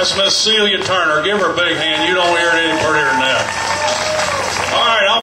That's Miss Celia Turner. Give her a big hand. You don't hear it any prettier than that. All right. I'll